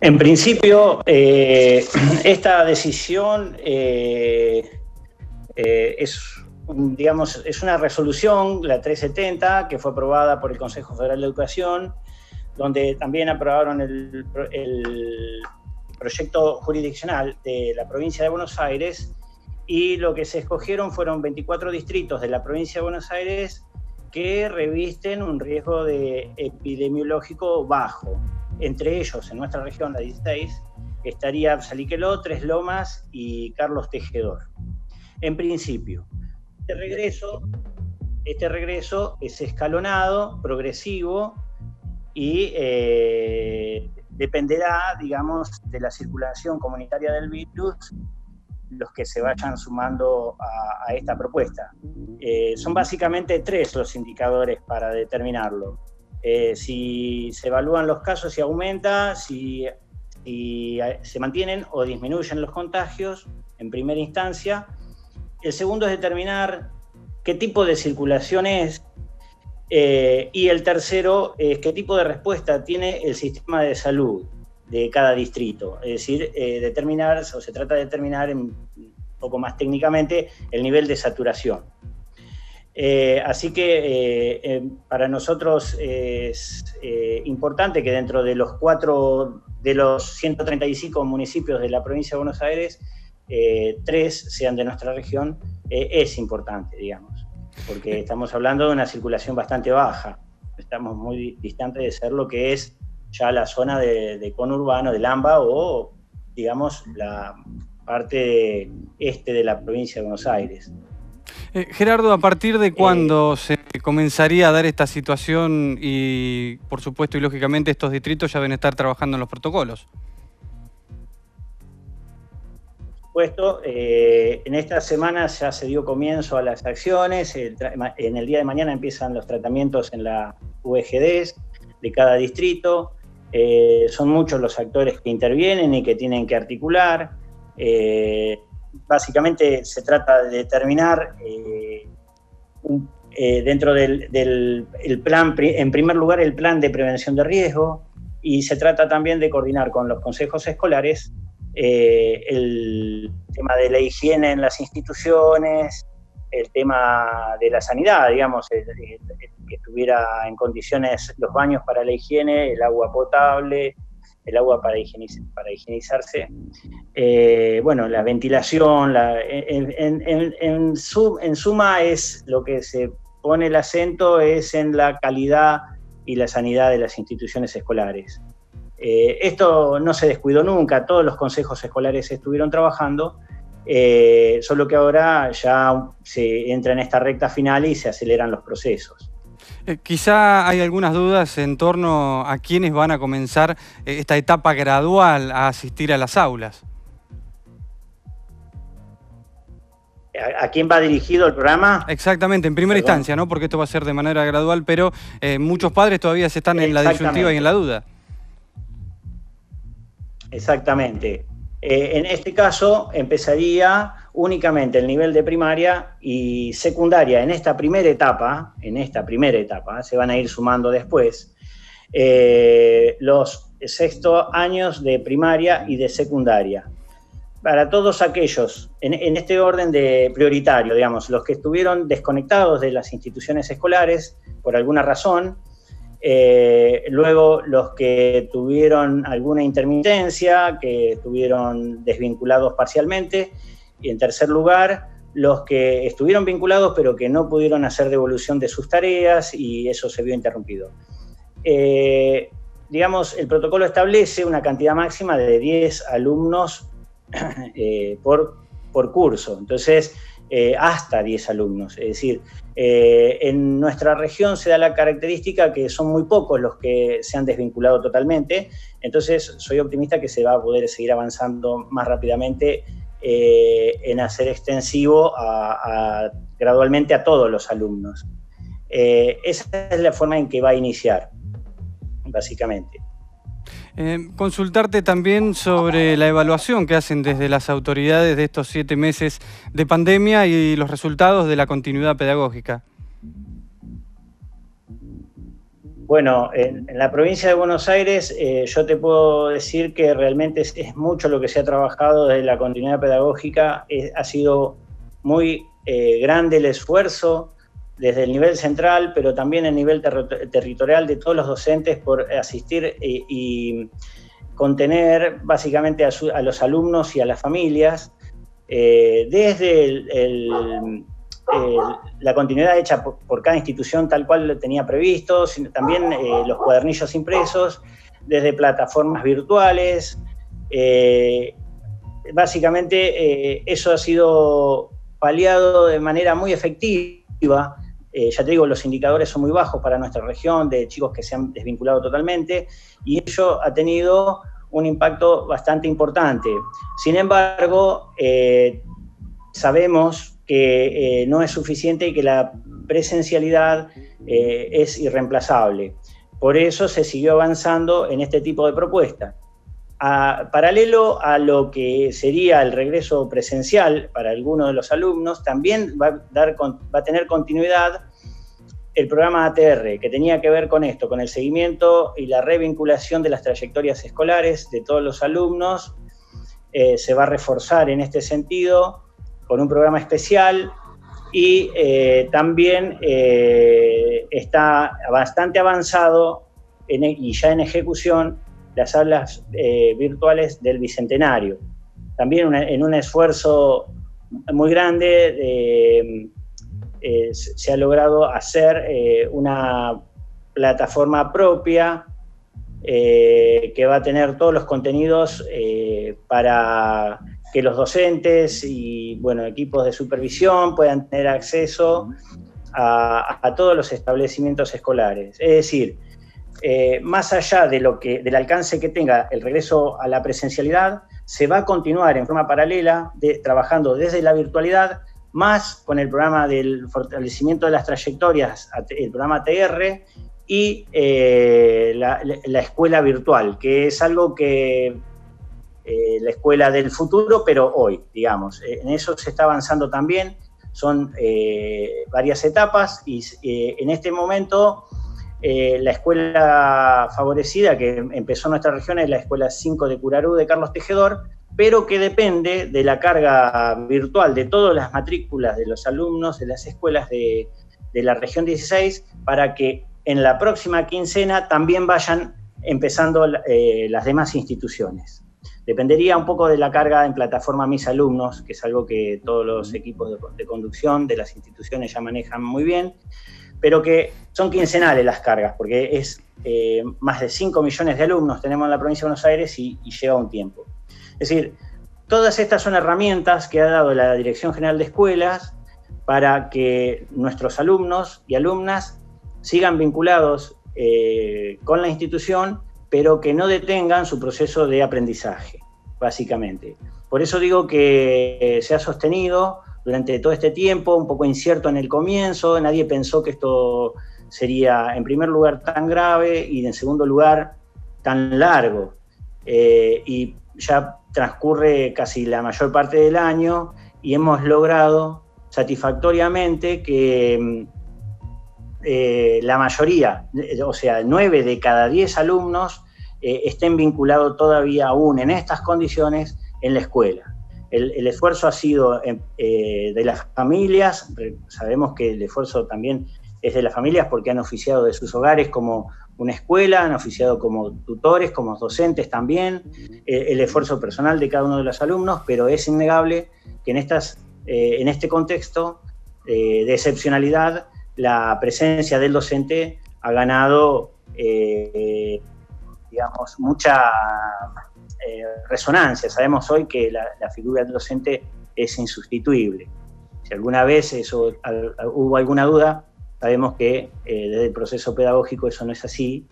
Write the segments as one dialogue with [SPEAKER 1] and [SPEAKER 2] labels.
[SPEAKER 1] En principio, eh, esta decisión eh, eh, es, digamos, es una resolución, la 370, que fue aprobada por el Consejo Federal de Educación, donde también aprobaron el, el proyecto jurisdiccional de la provincia de Buenos Aires y lo que se escogieron fueron 24 distritos de la provincia de Buenos Aires que revisten un riesgo de epidemiológico bajo. Entre ellos, en nuestra región, la 16, estaría Saliqueló, Tres Lomas y Carlos Tejedor. En principio, este regreso, este regreso es escalonado, progresivo y eh, dependerá, digamos, de la circulación comunitaria del virus los que se vayan sumando a, esta propuesta. Eh, son básicamente tres los indicadores para determinarlo. Eh, si se evalúan los casos y aumenta, si, se mantienen o disminuyen los contagios en primera instancia. El segundo es determinar qué tipo de circulación es. Eh, y el tercero es qué tipo de respuesta tiene el sistema de salud de cada distrito. Es decir, eh, determinar, o se trata de determinar un poco más técnicamente el nivel de saturación. Eh, así que eh, para nosotros es importante que dentro de los cuatro, de los 135 municipios de la provincia de Buenos Aires, tres sean de nuestra región, es importante, digamos, porque estamos hablando de una circulación bastante baja. Estamos muy distantes de ser lo que es ya la zona de, conurbano, del AMBA o, digamos, la parte este de la provincia de Buenos Aires.
[SPEAKER 2] Eh, Gerardo, ¿a partir de cuándo eh, se comenzaría a dar esta situación y, por supuesto y lógicamente, estos distritos ya deben estar trabajando en los protocolos?
[SPEAKER 1] Por supuesto, eh, en esta semana ya se dio comienzo a las acciones, en el día de mañana empiezan los tratamientos en la UEGD de cada distrito, eh, son muchos los actores que intervienen y que tienen que articular. Eh, básicamente se trata de determinar eh, dentro del, plan, en primer lugar, el plan de prevención de riesgo y se trata también de coordinar con los consejos escolares el tema de la higiene en las instituciones, el tema de la sanidad, digamos, que estuviera en condiciones los baños para la higiene, el agua potable, el agua para, higienizarse, eh, bueno, la ventilación, en, suma es lo que se pone el acento es en la calidad y la sanidad de las instituciones escolares. Eh, esto no se descuidó nunca, todos los consejos escolares estuvieron trabajando, eh, solo que ahora ya se entra en esta recta final y se aceleran los procesos.
[SPEAKER 2] Eh, quizá hay algunas dudas en torno a quiénes van a comenzar eh, esta etapa gradual a asistir a las aulas.
[SPEAKER 1] ¿A quién va dirigido el programa?
[SPEAKER 2] Exactamente, en primera instancia, ¿no? Porque esto va a ser de manera gradual, pero eh, muchos padres todavía se están en la disyuntiva y en la duda.
[SPEAKER 1] Exactamente. en este caso empezaría únicamente el nivel de primaria y secundaria en esta primera etapa, en esta primera etapa, se van a ir sumando después, eh, los sexto años de primaria y de secundaria. Para todos aquellos, en, este orden de prioritario, digamos, los que estuvieron desconectados de las instituciones escolares por alguna razón, eh, luego los que tuvieron alguna intermitencia, que estuvieron desvinculados parcialmente, y en tercer lugar, los que estuvieron vinculados pero que no pudieron hacer devolución de sus tareas y eso se vio interrumpido. Eh, digamos, el protocolo establece una cantidad máxima de 10 alumnos eh, por, por, curso, entonces eh, hasta 10 alumnos. Es decir, en nuestra región se da la característica que son muy pocos los que se han desvinculado totalmente, entonces soy optimista que se va a poder seguir avanzando más rápidamente eh, en hacer extensivo gradualmente a todos los alumnos. Eh, esa es la forma en que va a iniciar, básicamente.
[SPEAKER 2] Eh, consultarte también sobre la evaluación que hacen desde las autoridades de estos siete meses de pandemia y los resultados de la continuidad pedagógica.
[SPEAKER 1] Bueno, en, la provincia de Buenos Aires eh, yo te puedo decir que realmente es, mucho lo que se ha trabajado desde la continuidad pedagógica. ha sido muy eh, grande el esfuerzo desde el nivel central, pero también el nivel territorial de todos los docentes por asistir y, contener básicamente a, los alumnos y a las familias eh, desde el eh, la continuidad hecha por, cada institución tal cual lo tenía previsto, también eh, los cuadernillos impresos, desde plataformas virtuales. Eh, básicamente eso ha sido paliado de manera muy efectiva. ya te digo, los indicadores son muy bajos para nuestra región, de chicos que se han desvinculado totalmente, y ello ha tenido un impacto bastante importante. Sin embargo, sabemos que eh, no es suficiente y que la presencialidad eh, es irreemplazable. Por eso se siguió avanzando en este tipo de propuestas. paralelo a lo que sería el regreso presencial para algunos de los alumnos, también va a, tener continuidad el programa ATR, que tenía que ver con esto, con el seguimiento y la revinculación de las trayectorias escolares de todos los alumnos. Eh, se va a reforzar en este sentido con un programa especial y eh, también eh, está bastante avanzado e, y ya en ejecución las aulas eh, virtuales del Bicentenario. También en un esfuerzo muy grande se ha logrado hacer una plataforma propia que va a tener todos los contenidos para que los docentes y bueno, equipos de supervisión puedan tener acceso a, todos los establecimientos escolares. Es decir, eh, más allá de lo que, del alcance que tenga el regreso a la presencialidad, se va a continuar en forma paralela de, trabajando desde la virtualidad, más con el programa del fortalecimiento de las trayectorias, el programa TR, y eh, la escuela virtual, que es algo que eh, la escuela del futuro, pero hoy, digamos. Eh, en eso se está avanzando también, son eh, varias etapas y en este momento la escuela favorecida que empezó en nuestra región es la Escuela 5 de Curarú de Carlos Tejedor, pero que depende de la carga virtual de todas las matrículas de los alumnos de las escuelas de la región 16 para que en la próxima quincena también vayan empezando las demás instituciones. Dependería un poco de la carga en plataforma mis alumnos, que es algo que todos los equipos de, conducción de las instituciones ya manejan muy bien, pero que son quincenales las cargas, porque es eh, más de 5 millones de alumnos tenemos en la provincia de Buenos Aires y, lleva un tiempo. Es decir, todas estas son herramientas que ha dado la Dirección General de Escuelas para que nuestros alumnos y alumnas sigan vinculados eh, con la institución pero que no detengan su proceso de aprendizaje, básicamente. Por eso digo que eh, se ha sostenido durante todo este tiempo, un poco incierto en el comienzo, nadie pensó que esto sería en primer lugar tan grave y en segundo lugar tan largo. Eh, y ya transcurre casi la mayor parte del año y hemos logrado satisfactoriamente que mm, eh, la mayoría, o sea, nueve de cada diez alumnos eh, estén vinculados todavía aún en estas condiciones en la escuela. El, esfuerzo ha sido eh, de las familias, sabemos que el esfuerzo también es de las familias porque han oficiado de sus hogares como una escuela, han oficiado como tutores, como docentes también, el esfuerzo personal de cada uno de los alumnos, pero es innegable que en, estas, en este contexto de excepcionalidad la presencia del docente ha ganado, eh, digamos, mucha eh, resonancia. Sabemos hoy que la, figura del docente es insustituible. Si alguna vez eso, hubo alguna duda, sabemos que eh, desde el proceso pedagógico eso no es así,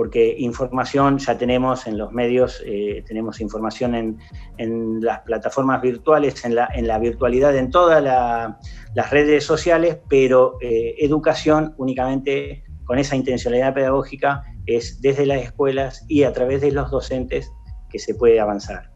[SPEAKER 1] porque información ya tenemos en los medios, eh, tenemos información en, las plataformas virtuales, en la, en la virtualidad, en todas las redes sociales, pero eh, educación únicamente con esa intencionalidad pedagógica es desde las escuelas y a través de los docentes que se puede avanzar.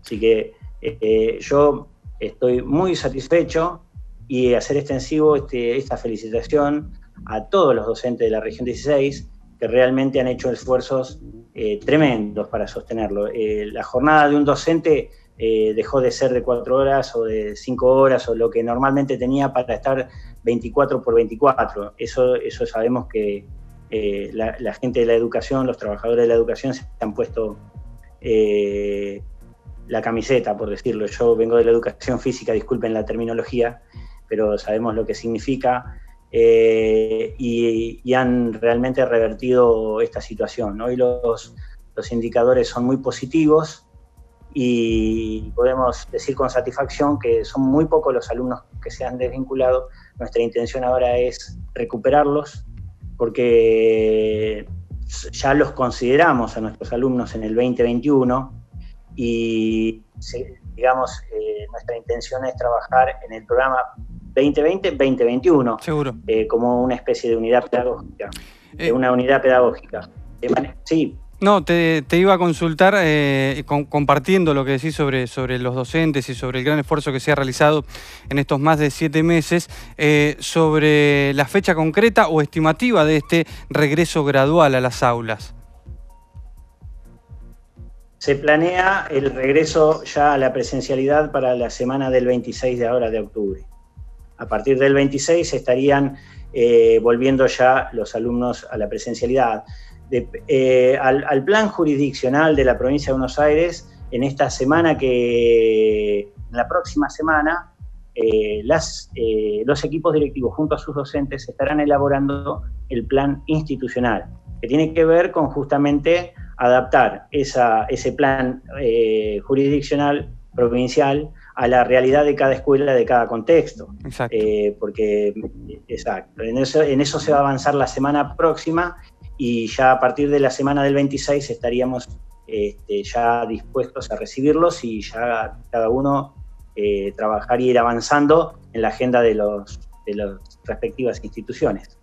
[SPEAKER 1] Así que eh, yo estoy muy satisfecho y hacer extensivo este, esta felicitación a todos los docentes de la región 16, realmente han hecho esfuerzos eh, tremendos para sostenerlo. Eh, la jornada de un docente eh, dejó de ser de cuatro horas o de cinco horas o lo que normalmente tenía para estar 24 por 24. Eso, eso sabemos que la, gente de la educación, los trabajadores de la educación se han puesto la camiseta, por decirlo. Yo vengo de la educación física, disculpen la terminología, pero sabemos lo que significa. Y, han realmente revertido esta situación. Hoy los, los indicadores son muy positivos y podemos decir con satisfacción que son muy pocos los alumnos que se han desvinculado. Nuestra intención ahora es recuperarlos porque ya los consideramos a nuestros alumnos en el 2021 y digamos, eh, nuestra intención es trabajar en el programa 2020-2021
[SPEAKER 2] Seguro.
[SPEAKER 1] Eh, como una especie de unidad pedagógica, eh. una unidad pedagógica.
[SPEAKER 2] Sí, no, te, iba a consultar, eh, compartiendo lo que decís sobre, sobre los docentes y sobre el gran esfuerzo que se ha realizado en estos más de siete meses, eh, sobre la fecha concreta o estimativa de este regreso gradual a las aulas.
[SPEAKER 1] Se planea el regreso ya a la presencialidad para la semana del 26 de ahora de octubre. A partir del 26 estarían eh, volviendo ya los alumnos a la presencialidad. Eh, al, plan jurisdiccional de la provincia de Buenos Aires en esta semana que, en la próxima semana, eh, los equipos directivos junto a sus docentes estarán elaborando el plan institucional, que tiene que ver con justamente adaptar ese plan jurisdiccional provincial a la realidad de cada escuela, de cada contexto. Exacto. porque, exacto, en eso, en eso se va a avanzar la semana próxima y ya a partir de la semana del 26 estaríamos este, ya dispuestos a recibirlos y ya cada uno eh, trabajar y ir avanzando en la agenda de, los, de las respectivas instituciones.